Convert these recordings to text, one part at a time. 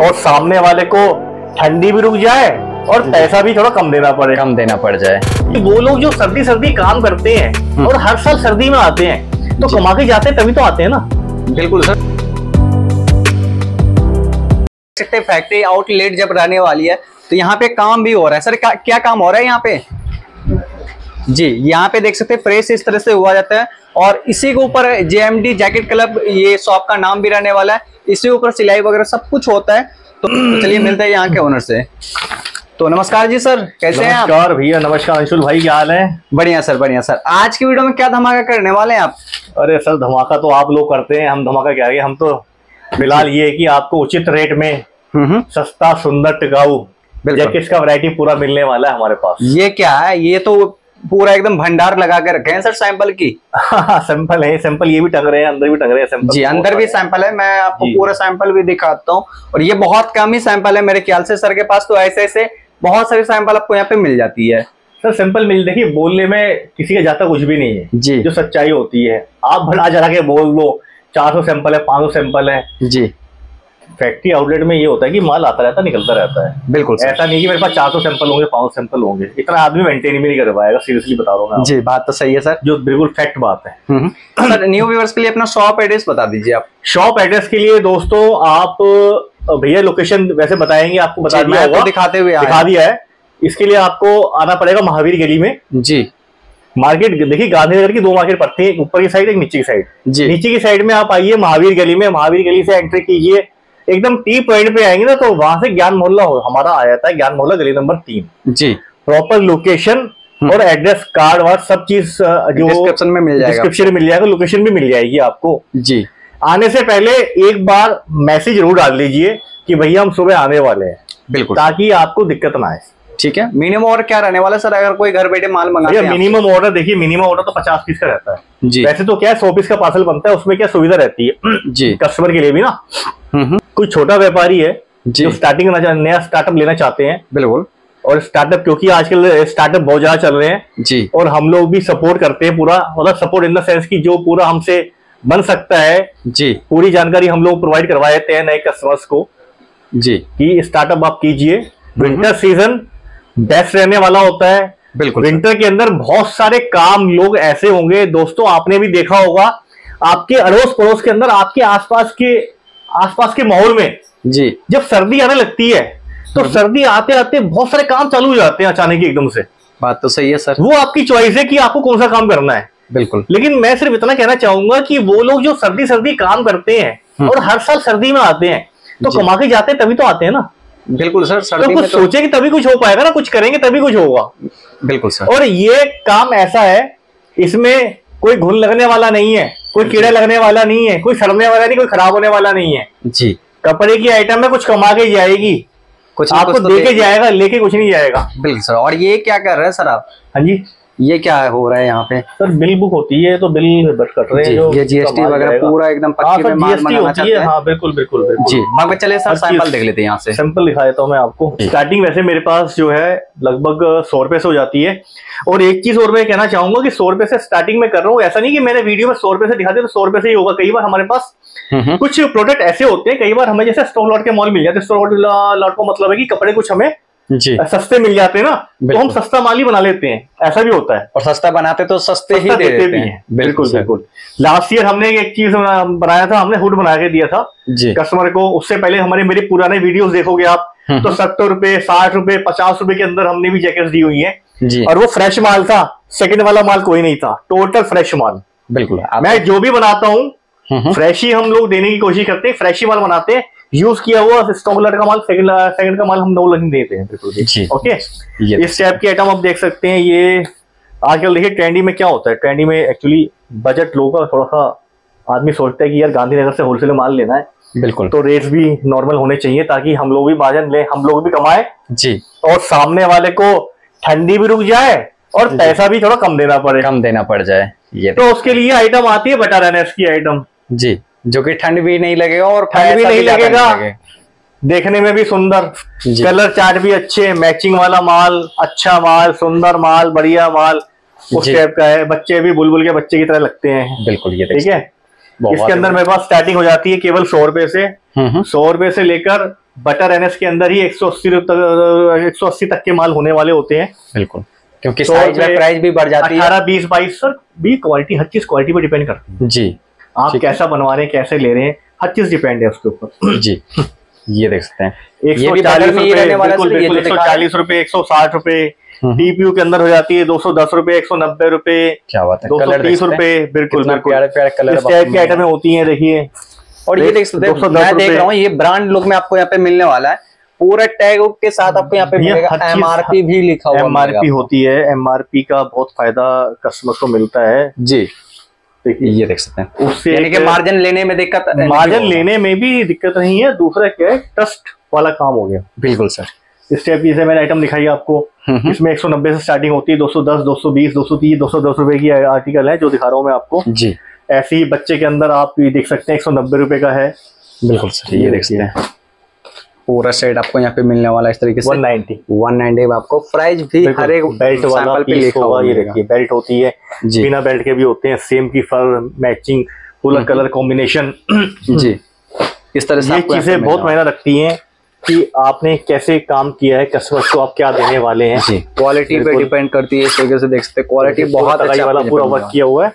और सामने वाले को ठंडी भी रुक जाए और पैसा भी थोड़ा कम देना पड़े। कम देना पड़ जाए। वो लोग जो सर्दी सर्दी काम करते हैं और हर साल सर्दी में आते हैं तो कमा के जाते हैं तभी तो आते हैं ना। बिल्कुल सर। फैक्ट्री आउटलेट जब रहने वाली है तो यहाँ पे काम भी हो रहा है। सर क्या, क्या काम हो रहा है यहाँ पे? जी यहाँ पे देख सकते हैं प्रेस इस तरह से हुआ जाता है। और इसी के ऊपर जेएमडी जैकेट क्लब ये शॉप का नाम भी रहने वाला है। इसी के ऊपर सिलाई वगैरह सब कुछ होता है। तो, तो चलिए मिलते हैं यहाँ के ओनर से। तो नमस्कार जी सर कैसे हैं आप? नमस्कार भैया नमस्कार अंशुल भाई क्या हाल है? बढ़िया सर बढ़िया सर। आज की वीडियो में क्या धमाका करने वाले हैं आप? अरे सर धमाका तो आप लोग करते हैं हम धमाका क्या है हम तो फ़िलहाल ये है कि आपको उचित रेट में हम्म हम्म। सस्ता सुंदर टिकाऊ। जैकेट्स का वैरायटी पूरा मिलने वाला है हमारे पास। ये क्या है? ये तो पूरा एकदम भंडार लगा के रखे हैं सर सैंपल की? सैंपल है सैंपल ये भी टंग रहे हैं अंदर भी टंग रहे हैं सैंपल जी अंदर भी सैंपल है मैं आपको पूरा सैंपल भी दिखाता हूँ। और ये बहुत कम ही सैंपल है मेरे ख्याल से सर के पास तो ऐसे ऐसे बहुत सारे सैंपल आपको यहाँ पे मिल जाती है। सर सिंपल मिल देखिए बोलने में किसी का जाता कुछ भी नहीं है। जी। जो सच्चाई होती है आप भला जरा के बोल दो चार सौ सैंपल है पाँच सौ सैंपल है। जी। फैक्ट्री आउटलेट में ये होता है कि माल आता रहता निकलता रहता है। बिल्कुल ऐसा नहीं कि मेरे पास चार सौ सैंपल होंगे पाँच सौ सैंपल होंगे। इतना आदमी मेंटेन भी नहीं कर पाएगा सीरियसली बता रहा हूँ जी बात तो सही है सर। जो बिल्कुल फैक्ट बात है। हम्म, हम्म। सर न्यू व्यूवर्स के लिए अपना शॉप एड्रेस बता दीजिए आप। शॉप एड्रेस के लिए दोस्तों आप भैया लोकेशन वैसे बताएँगे आपको बता दिया होगा। तो दिखाते हुए दिखा दिया है। इसके लिए आपको आना पड़ेगा महावीर गली में। जी। मार्केट देखिए गांधीनगर की दो मार्केट पड़ती है ऊपर की साइड एक नीचे की साइड जी। नीचे की साइड में आप आइए महावीर गली में। महावीर गली से एंट्री कीजिए। एकदम टी पॉइंट पे आएँगे ना तो वहाँ से ज्ञान मोहल्ला हो- हमारा आ जाता है ज्ञान मोहल्ला गली नंबर तीन। जी। प्रॉपर लोकेशन और एड्रेस कार्ड वार्ड सब चीज़ जो डिस्क्रिप्शन में मिल जाएगा डिस्क्रिप्शन में मिल जाएगा लोकेशन भी मिल जाएगी आपको। जी। आने से पहले एक बार मैसेज ज़रूर डाल लीजिए कि भैया हम सुबह आने वाले हैं बिल्कुल। ताकि आपको दिक्कत ना आए। ठीक है? मिनिमम और क्या रहने वाला है सर? अगर कोई घर बैठे माल हैं मिनिमम ऑर्डर देखिए मिनिमम ऑर्डर तो पचास पीस का रहता है। जी। वैसे तो क्या है सौ पीस का पार्सल बनता है उसमें क्या सुविधा रहती है? जी। कस्टमर के लिए भी ना। हम्म हम्म, कोई छोटा व्यापारी है जी। जो स्टार्टिंग नया स्टार्टअप लेना चाहते हैं बिल्कुल। और स्टार्टअप क्योंकि आजकल स्टार्टअप बहुत ज़्यादा चल रहे हैं जी। और हम लोग भी सपोर्ट करते हैं पूरा मतलब सपोर्ट इन द सेंस की जो पूरा हमसे बन सकता है जी। पूरी जानकारी हम लोग प्रोवाइड करवा देते हैं नए कस्टमर्स को जी। कि स्टार्टअप आप कीजिए। विंटर सीज़न बेस्ट रहने वाला होता है। बिल्कुल विंटर के अंदर बहुत सारे काम लोग ऐसे होंगे दोस्तों आपने भी देखा होगा आपके अड़ोस पड़ोस के अंदर आपके आसपास के आसपास के माहौल में जी। जब सर्दी आने लगती है तो सर्दी आते आते बहुत सारे काम चालू हो जाते हैं अचानक एकदम से। बात तो सही है सर वो आपकी चॉइस है कि आपको कौन सा काम करना है। बिल्कुल। लेकिन मैं सिर्फ़ इतना कहना चाहूँगा कि वो लोग जो सर्दी सर्दी काम करते हैं और हर साल सर्दी में आते हैं तो कमा के जाते हैं तभी तो आते हैं ना। बिल्कुल सर तो सर्दी कुछ में तो सोचेंगे तभी कुछ हो पाएगा ना कुछ करेंगे तभी कुछ होगा। बिल्कुल सर। और ये काम ऐसा है इसमें कोई घुन लगने वाला नहीं है कोई कीड़ा लगने वाला नहीं है कोई सड़ने वाला नहीं कोई खराब होने वाला नहीं है। जी। कपड़े की आइटम में कुछ कमा के जाएगी। कुछ आपको कुछ तो जाएगा लेके कुछ नहीं जाएगा। बिल्कुल सर। और ये क्या कर रहे हैं सर आप? हाँ जी। ये क्या हो रहा है यहाँ पे? सर बिल बुक होती है तो बिल कट रहे हैं ये जीएसटी वगैरह पूरा एकदम हाँ पक्की सर में माल मंगाना चाहते हैं। हाँ बिल्कुल बिल्कुल बिल्कुल। जी बाकी चलिए सर सैंपल देख लेते हैं यहाँ से। सिंपल दिखा देता हूँ मैं आपको। स्टार्टिंग वैसे मेरे पास जो है लगभग सौ रुपए से हो जाती है। और एक चीज़ और मैं कहना चाहूँगा कि सौ रुपए से स्टार्टिंग में कर रहा हूँ ऐसा नहीं कि मैंने वीडियो में सौ रुपए से दिखा दिया तो सौ रुपए से ही होगा। कई बार हमारे पास हम्म, हम्म, कुछ प्रोडक्ट ऐसे होते हैं कई बार हमें जैसे स्टॉक लॉट के मॉल मिल जाते हैं। स्टॉक लॉट का मतलब है कि कपड़े कुछ हमें जी। सस्ते मिल जाते हैं ना तो हम सस्ता माल ही बना लेते हैं। ऐसा भी होता है। और सस्ता बनाते तो सस्ते ही दे देते भी हैं। बिल्कुल बिल्कुल लास्ट ईयर हमने एक चीज़ बनाया था हमने हुड बना के दिया था। जी। कस्टमर को उससे पहले हमारे मेरे पुराने वीडियोस देखोगे आप हम्म। तो सत्तर रुपए साठ रुपए पचास रुपए के अंदर हमने भी जैकेट दी हुई है। जी। और वो फ्रेश माल था सेकेंड वाला माल कोई नहीं था टोटल फ्रेश माल। बिल्कुल मैं जो भी बनाता हूँ हम्म, हम्म, फ्रेश ही हम लोग देने की कोशिश करते हैं फ्रेश ही माल बनाते हैं यूज़ किया हुआ स्टॉक स्टॉकलर का माल सेकंड सेकंड का माल हम दो नहीं देते हैं बिल्कुल ओके इस टाइप की आइटम आप देख सकते हैं ये आजकल देखिए ट्रेंडी में क्या होता है? ट्रेंडी में एक्चुअली बजट लोगों का थोड़ा सा आदमी सोचता है कि यार गांधीनगर से होलसेल माल लेना है। बिल्कुल। तो रेट्स भी नॉर्मल होने चाहिए ताकि हम लोग भी मार्जिन ले हम लोग भी कमाए। जी। और सामने वाले को ठंडी भी रुक जाए और पैसा भी थोड़ा कम देना पड़े। कम देना पड़ जाए ये तो उसके लिए आइटम आती है बटा रनर्स की आइटम जी। जो कि ठंड भी नहीं लगेगा और ठंड भी नहीं लगेगा। लगे। देखने में भी सुंदर। कलर चार्ट भी अच्छे मैचिंग वाला माल अच्छा माल सुंदर माल बढ़िया माल उस टाइप का है। बच्चे भी बुलबुल के बच्चे की तरह लगते हैं। बिल्कुल ये ठीक है? इसके अंदर मेरे पास स्टार्टिंग हो जाती है केवल सौ रुपए से। हम्म, हम्म, सौ रुपए से लेकर बटर एनएस के अंदर ही एक सौ अस्सी एक सौ अस्सी तक के माल होने वाले होते हैं। बिल्कुल। क्योंकि साइज़ में प्राइस भी बढ़ जाती है। अठारह बीस बाईस सर भी क्वालिटी हर चीज़ क्वालिटी पर डिपेंड करती है। जी। आप कैसा बनवा रहे हैं कैसे ले रहे हैं हर चीज़ डिपेंड है उसके ऊपर। जी ये देख सकते हैं। एक सौ चालीस बिल्कुल जो एक सौ। चालीस रुपए एक सौ साठ रुपए हम्म। टीपीयू के अंदर हो जाती है दो सौ दस रुपए एक सौ नब्बे रुपए क्या बात है दो सौ तीस रुपए बिल्कुल प्यारे प्यारे कलर इस टाइप की आइटमें होती हैं देखिए। और ये देख- सकते हैं मैं देख रहा हूँ ये ब्रांड लुक में आपको यहाँ पे मिलने वाला है। पूरा टैग के साथ आपको यहाँ पे मिलेगा हर चीज- एमआरपी भी लिखा हुआ एमआरपी मिलेगा होती है एमआरपी का बहुत फ़ायदा कस्टमर को मिलता है। जी। देखिए। ये देख सकते हैं। उससे यानी कि मार्जिन लेने में दिक्कत मार्जिन लेने में भी दिक्कत नहीं है दूसरा क्या है ट्रस्ट वाला काम हो गया। बिल्कुल सर की जैसे मैंने आइटम दिखाई आपको हम्म। इसमें 190 से स्टार्टिंग होती है 210 220 230 210 रुपए की आर्टिकल है जो दिखा रहा हूँ मैं आपको। जी। ऐसे ही बच्चे के अंदर आप ये देख सकते हैं एक सौ नब्बे रुपए का है। बिल्कुल सर ये देख सकते हैं। पूरा सेट आपको यहाँ पे मिलने वाला इस तरीके से। वन नाइनटी वन नाइनटी आपको प्राइस भी हर एक बेल्ट वाला पे लिखा होगा ये देखिए बेल्ट होती है जी। बिना बेल्ट के भी होते हैं सेम की फर मैचिंग पूरा कलर कॉम्बिनेशन जी। इस तरह से चीज़ें बहुत मायने रखती हैं कि आपने कैसे काम किया है कस्टमर को आप क्या देने वाले हैं। क्वालिटी पे डिपेंड करती है इस तरीके से देख सकते क्वालिटी बहुत अच्छा वाला पूरा वर्क किया हुआ है।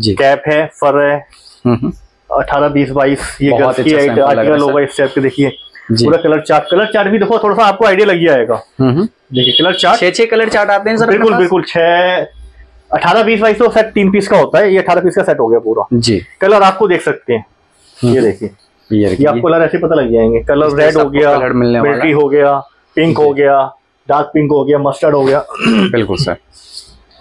जी। कैप है फर है हम्म, हम्म, अठारह बीस बाईस ये गर्ल्स की अच्छा आर्टिकल होगा इस टाइप के देखिए। पूरा कलर चार्ट कलर चार्ट भी देखो थोड़ा सा आपको आइडिया लग जाएगा हम्म, हम्म। देखिए कलर चार्ट छह छह कलर चार्ट आते हैं सर बिल्कुल बिल्कुल छह अठारह बीस बाईस तो सेट तीन पीस का होता है ये अठारह पीस का सेट हो गया पूरा। जी। कलर आपको देख सकते हैं। ये देखिए। ये आपको कलर ऐसे पता लग जाएँगे। कलर रेड हो गया मिलिट्री हो। गया पिंक हो गया डार्क पिंक हो गया मस्टर्ड हो गया। बिल्कुल सर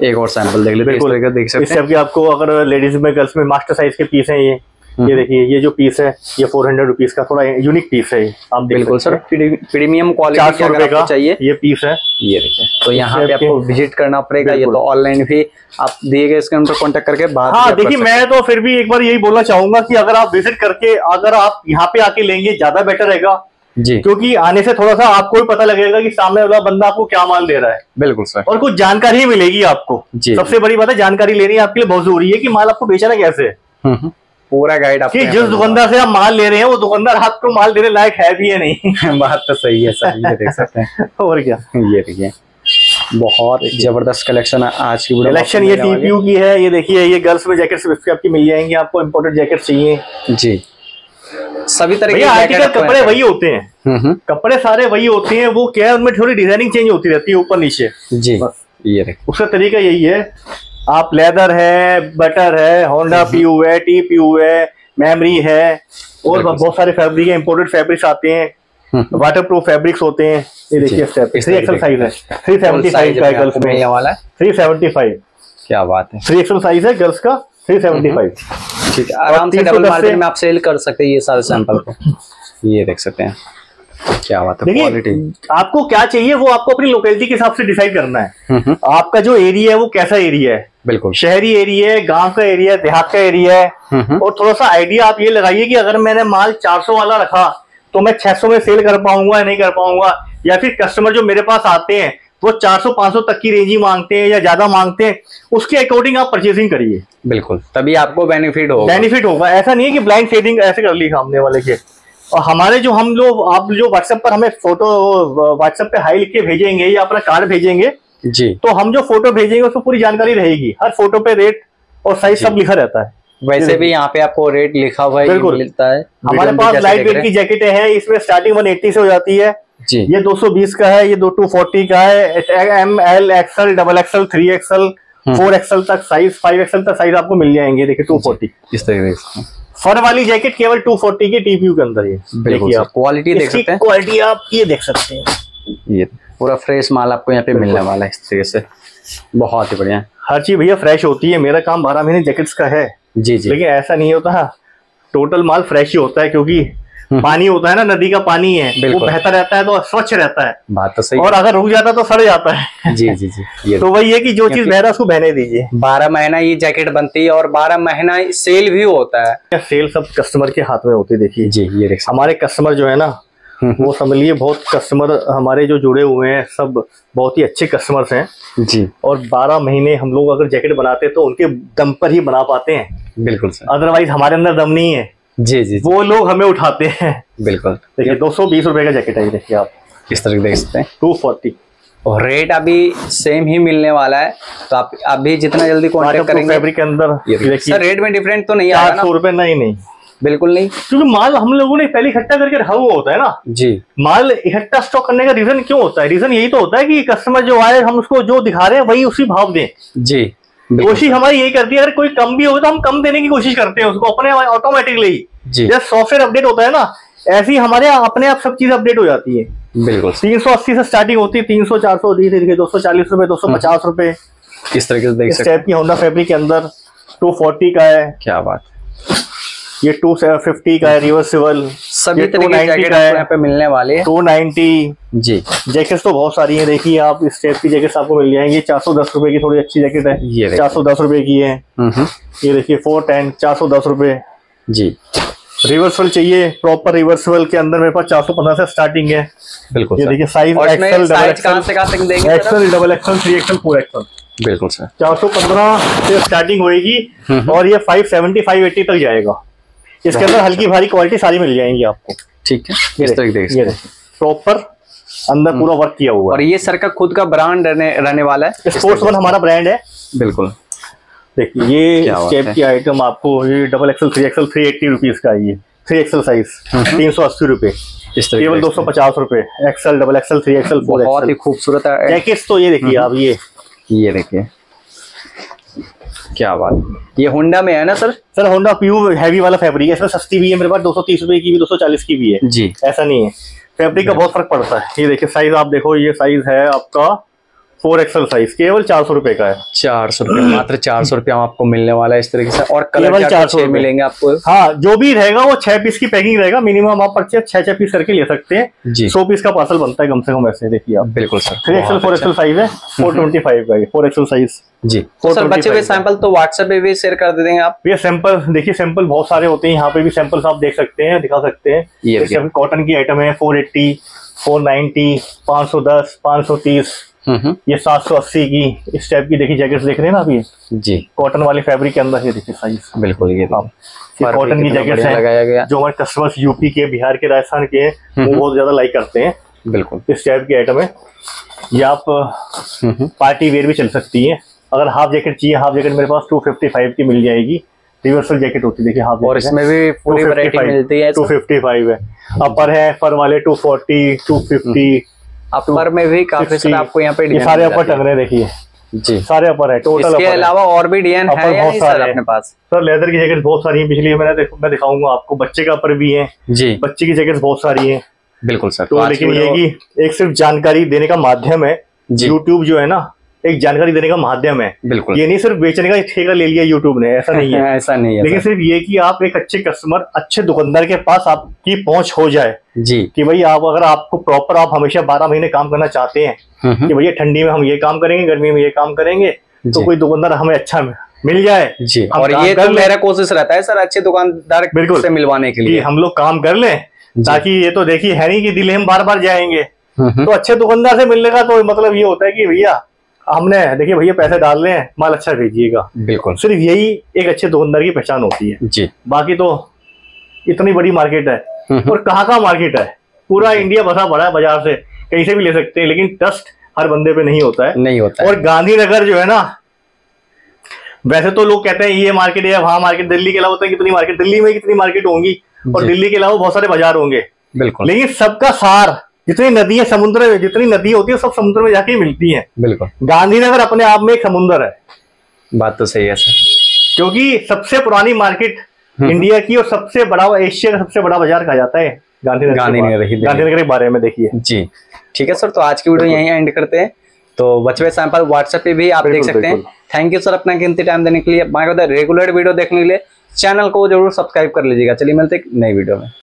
एक और सैंपल देख लेते हैं बिल्कुल। देख सकते हैं। आपको अगर लेडीज़ में गर्ल्स में मास्टर साइज़ के पीस हैं ये हम्म। ये देखिए ये जो पीस है ये फोर हंड्रेड रुपीज़ का थोड़ा यूनिक पीस है आप बिल्कुल सर। प्रीमियम क्वालिटी अगर का चाहिए। ये पीस है। ये देखिए तो यहाँ पे आपको विज़िट करना पड़ेगा ये तो ऑनलाइन भी आप दिए गए इसके नंबर कॉन्टेक्ट करके बात हाँ देखिए मैं तो फिर भी एक बार यही बोलना चाहूँगा कि अगर आप विज़िट करके अगर आप यहाँ पे आके लेंगे ज़्यादा बेटर रहेगा। जी। क्योंकि आने से थोड़ा सा आपको भी पता लगेगा कि सामने वाला बंदा आपको क्या माल दे रहा है। बिल्कुल सर। और कुछ जानकारी मिलेगी आपको। जी। सबसे बड़ी बात है जानकारी लेनी आपके लिए बहुत ज़रूरी है कि माल आपको बेचना कैसे है। हम्म, हम्म। पूरा गाइड आपको कि जिस दुकानदार से आप माल ले रहे हैं वो दुकानदार आपको माल देने लायक है भी या नहीं? बात तो सही है सर ये देख सकते हैं। और क्या? ये देखिए बहुत ज़बरदस्त कलेक्शन है आज की आपको ये टीपीयू की है ये देखिए ये गर्ल्स में जैकेट्स आपकी मिल जाएँगी आपको इम्पोर्टेड जैकेट चाहिए। जी। सभी तरह के आर्टिकल कपड़े वही होते हैं। हम्म, हम्म। कपड़े सारे वही होते हैं वो क्या है उनमें थोड़ी डिज़ाइनिंग चेंज होती रहती है ऊपर नीचे। जी बस। ये उसका तरीका यही है आप लेदर है बटर है होंडा पीयू है टी पी पीयू है मेमरी है और बहुत सारे फैब्रिक है इम्पोर्टेड फैब्रिक्स आते हैं। हम्म। वाटर प्रूफ फैब्रिक्स होते हैं। ये देखिए थ्री एक्सल साइज़ है। थ्री सेवेंटी फाइव का गर्ल्स में वाला? थ्री सेवेंटी फाइव क्या बात है। थ्री एक्सल साइज़ है गर्ल्स का। थ्री सेवेंटी फाइव ठीक है आराम से डबल मार्जिन में आप सेल कर सकते हैं ये सारे सैंपल को। ये देख सकते हैं। क्या बात है क्वालिटी आपको क्या चाहिए वो आपको अपनी लोकेलिटी के हिसाब से डिसाइड करना है। हम्म, हम्म, आपका जो एरिया है वो कैसा एरिया है? बिल्कुल। शहरी एरिया है गाँव का एरिया है देहात का एरिया है। हम्म, हम्म, और थोड़ा सा आइडिया आप ये लगाइए कि अगर मैंने माल 400 वाला रखा तो मैं 600 में सेल कर पाऊँगा या नहीं कर पाऊँगा? या फिर कस्टमर जो मेरे पास आते हैं वो 400 500 तक की रेंज ही मांगते हैं या ज़्यादा मांगते हैं उसके अकॉर्डिंग आप परचेसिंग करिए। बिल्कुल तभी आपको बेनिफिट होगा। बेनिफिट होगा। ऐसा नहीं है कि ब्लाइंड सेलिंग ऐसे कर ली सामने वाले के। और हमारे जो हम लोग आप जो व्हाट्सएप पर हमें फ़ोटो व्हाट्सएप पे हाई लिख के भेजेंगे या अपना कार्ड भेजेंगे जी। तो हम जो फ़ोटो भेजेंगे उसमें पूरी जानकारी रहेगी। हर फ़ोटो पे रेट और साइज़ सब लिखा रहता है। वैसे भी यहाँ पे आपको रेट लिखा हुआ है। मिलता है। हमारे पास लाइट वेट की। जैकेटें हैं? इसमें स्टार्टिंग 180 से हो जाती है। जी। ये 220 का है ये दो टू फोर्टी का है M L XL double XL three XL four XL तक साइज़ फाइव एक्सएल तक साइज़ आपको मिल जाएँगे देखिए 240 इस तरीके से फर वाली जैकेट केवल 240 के टीपीयू के अंदर ये देखिए आप। क्वालिटी देख सकते हैं। क्वालिटी आप ये देख सकते हैं। ये पूरा फ्रेश माल आपको यहाँ पे मिलने वाला है इस तरीके से। बहुत ही बढ़िया। हर चीज़ भैया फ्रेश होती है। मेरा काम बारह महीने जैकेट्स का है। जी जी। लेकिन ऐसा नहीं होता। टोटल माल फ्रेश ही होता है क्योंकि हम्म। पानी होता है ना नदी का पानी है। वो। बेहतर रहता है तो स्वच्छ रहता है। बात तो सही और अगर रुक जाता है तो सड़ जाता है। जी जी जी। ये तो वही है कि जो चीज़ बह रहा है उसको बहने दीजिए। बारह महीना ये जैकेट बनती है और बारह महीना सेल भी होता है। सेल सब कस्टमर के हाथ में होती है देखिए। जी ये हमारे कस्टमर जो है ना वो समझ लिए बहुत कस्टमर हमारे जो जुड़े हुए हैं सब बहुत ही अच्छे कस्टमर्स हैं। जी। और 12 महीने हम लोग अगर जैकेट बनाते हैं तो उनके दम पर ही बना पाते हैं। बिल्कुल सर। अदरवाइज़ हमारे अंदर दम नहीं है। जी जी वो लोग हमें उठाते हैं। बिल्कुल। देखिए दो सौ बीस रुपए का जैकेट है देखिए आप। किस तरह देख सकते हैं? टू फोर्टी और रेट अभी सेम ही मिलने वाला है। तो आप अभी जितना जल्दी कांटेक्ट करेंगे। फैब्रिक के अंदर सर रेट में डिफरेंट तो नहीं आया चार ना? सौ रुपए नहीं नहीं। बिल्कुल नहीं। क्योंकि माल हम लोगों ने पहले इकट्ठा करके रखा हुआ होता है ना। जी। माल इकट्ठा स्टॉक करने का रीजन क्यों होता है? रीजन यही तो होता है कि कस्टमर जो आए हम उसको जो दिखा रहे हैं वही उसी भाव दें। जी कोशिश हमारी यही करती है अगर कोई कम भी होगा तो हम कम देने की कोशिश करते हैं उसको अपने ऑटोमेटिकली जी। जैसे सॉफ्टवेयर अपडेट होता है ना ऐसी हमारे अपने आप सब चीज़ अपडेट हो जाती है। बिल्कुल। तीन सौ अस्सी से स्टार्टिंग होती है तीन सौ चार सौ दो सौ चालीस रुपए दो सौ पचास रुपए। इस तरीके से देख सकते हैं? होंडा फैब्रिक के अंदर टू फोर्टी का है। क्या बात ये टू फिफ्टी का है रिवर्सिबल सभी की 290 जैकेट का है. यहाँ पे मिलने वाले टू नाइनटी जी। जैकेट्स तो बहुत सारी है देखिए आप इस टाइप की जैकेट आपको मिल जाएँगी। चार सौ दस रुपए की थोड़ी अच्छी जैकेट है। ये चार सौ दस रुपए की है। हम्म हम्म, ये देखिए फोर टेन चार सौ दस रुपए। जी। रिवर्सल चाहिए प्रॉपर रिवर्सल के अंदर मेरे पास चार सौ पंद्रह से स्टार्टिंग है। बिल्कुल ये देखिए साइज़ और इसमें XL double XL three XL four XL बिल्कुल सर। चार सौ पंद्रह से स्टार्टिंग होएगी हम्म। और ये फाइव सेवेंटी फाइव एट्टी तक जाएगा। इसके अंदर हल्की भारी क्वालिटी सारी मिल जाएँगी आपको। ठीक है इस तरह देखिए प्रॉपर अंदर पूरा वर्क किया हुआ और ये सर का खुद का ब्रांड रहने रहने वाला है? स्पोर्ट्स वन हमारा ब्रांड है। बिल्कुल। देखिए ये स्टेप की आइटम आपको ये double XL three XL three eighty rupees का ये। थ्री एक्सएल साइज़ हम्म। तीन सौ अस्सी रुपए। केवल दो सौ पचास रुपए। XL double XL three XL four बहुत ही खूबसूरत है। जैकेट्स तो ये देखिए आप ये। ये देखिए। क्या बात ये होंडा में है ना sir? Sir Honda PU heavy वाला फैब्रिक है। इसमें सस्ती भी है मेरे पास दो सौ तीस रुपए की भी दो सौ चालीस की भी है। जी। ऐसा नहीं है। फैब्रिक का बहुत फ़र्क पड़ता है। ये देखिए साइज़ आप देखो ये साइज़ है आपका फोर एक्सएल साइज़ केवल चार सौ रुपए का है। चार सौ रुपए मात्र चार सौ रुपया आपको मिलने वाला है इस तरीके से। और कलर केवल क्या 400 छह रुपये। मिलेंगे आपको। हाँ जो भी रहेगा वो छह पीस की पैकिंग रहेगा। मिनिमम आप परचेज छह छह पीस करके ले सकते हैं। जी। सौ पीस का पार्सल बनता है कम से कम ऐसे देखिए आप। बिल्कुल सर। थ्री एक्सएल बहुत फोर। एक्सएल साइज़ है। फोर ट्वेंटी फाइव का ये फोर एक्सएल साइज़ जी। तो सर 425 बच्चे हुए सैंपल तो व्हाट्सएप पे भी शेयर कर दे देंगे आप। ये सैंपल देखिए सैंपल बहुत सारे होते हैं। यहाँ पे भी सैंपल्स आप देख सकते हैं दिखा सकते हैं। ये कॉटन की आइटम है फोर एट्टी फोर नाइन्टी पाँच सौ दस पाँच सौ तीस। ये सात सौ अस्सी की इस टाइप की देखिए जैकेट्स देख रहे हैं ना अभी जी। कॉटन वाले फैब्रिक के अंदर ये देखिए साइज़ बिल्कुल ये आप। ये भी कॉटन की जैकेट्स बढ़िया लगाया गया। जो हमारे कस्टमर्स यूपी के बिहार के राजस्थान के हैं वो हम्म। बहुत ज़्यादा लाइक करते हैं। बिल्कुल। इस टाइप की आइटम है। ये आप हम्म। हम्म, पार्टी वेयर भी चल सकती है। अगर हाफ़ जैकेट चाहिए हाफ़ जैकेट मेरे पास टू फिफ्टी फाइव की मिल जाएगी। रिवर्सल जैकेट होती है देखिए हाफ़ और इसमें भी पूरी वैरायटी मिलती है टू फिफ्टी फाइव है। अपर है फर वाले two forty two fifty upper में भी काफ़ी सारे आपको यहाँ पे ये सारे अपर टंग रहे देखिए। जी। सारे अपर है टोटल इसके अलावा और भी डिज़ाइन है बहुत नहीं सारे हैं। अपने पास? सर लेदर की जैकेट बहुत सारी है पिछली मैंने देखो मैं दिखाऊँगा आपको बच्चे का अपर भी है। जी। बच्चे की जैकेट बहुत सारी है। बिल्कुल सर। तो लेकिन ये की एक सिर्फ़ जानकारी देने का माध्यम है यूट्यूब जो है ना एक जानकारी देने का माध्यम है। बिल्कुल। ये नहीं सिर्फ़ बेचने का ठेका ले लिया यूट्यूब ने ऐसा नहीं है। ऐसा नहीं है लेकिन सिर्फ़ ये कि आप एक अच्छे कस्टमर अच्छे दुकानदार के पास आपकी पहुँच हो जाए। जी। कि भाई आप अगर आपको प्रॉपर आप हमेशा बारह महीने काम करना चाहते हैं हम्म हम्म, कि भैया ठंडी में हम ये काम करेंगे गर्मी में ये काम करेंगे तो कोई दुकानदार हमें अच्छा मिल जाए। जी। और ये तो मेरा कोशिश रहता है सर अच्छे दुकानदार बिल्कुल। से मिलवाने के लिए। हम लोग काम कर लें ताकि ये तो देखिए है नहीं कि दिल्ली हम बार बार जाएँगे हम्म। तो अच्छे दुकानदार से मिलने का तो मतलब ये होता है कि भैया हमने देखिए भैया पैसे डाल रहे हैं माल अच्छा भेजिएगा। बिल्कुल। सिर्फ़ यही एक अच्छे दुकानदार की पहचान होती है। जी। बाकी तो इतनी बड़ी मार्केट है हम्म और कहाँ कहाँ मार्केट है? पूरा इंडिया बसा पड़ा है बाज़ार से। कहीं से भी ले सकते हैं लेकिन ट्रस्ट हर बंदे पे नहीं होता है। नहीं होता और गांधीनगर जो है ना वैसे तो लोग कहते हैं ये मार्केट है वहाँ मार्केट दिल्ली के अलावा होता है कितनी मार्केट दिल्ली में कितनी मार्केट होंगी? और दिल्ली के अलावा बहुत सारे बाज़ार होंगे। बिल्कुल। लेकिन सबका सार जितनी नदी है समुद्र में जितनी नदी होती है सब समुद्र में जाके मिलती है। बिल्कुल। गांधीनगर अपने आप में एक समुद्र है। बात तो सही है सर। क्योंकि सबसे पुरानी मार्केट हम्म। इंडिया की और सबसे बड़ा एशिया का सबसे बड़ा बाज़ार कहा जाता है गांधीनगर के गांधीनगर। गांधीनगर के बारे में देखिए। जी। ठीक है सर तो आज की वीडियो यहीं एंड करते हैं। तो बचवे सैंपल व्हाट्सएप पे भी आप देख सकते हैं। थैंक यू सर अपना कीमती टाइम देने के लिए। रेगुलर वीडियो देखने के लिए। चैनल को ज़रूर सब्सक्राइब कर लीजिएगा। चलिए मिलते नई वीडियो में।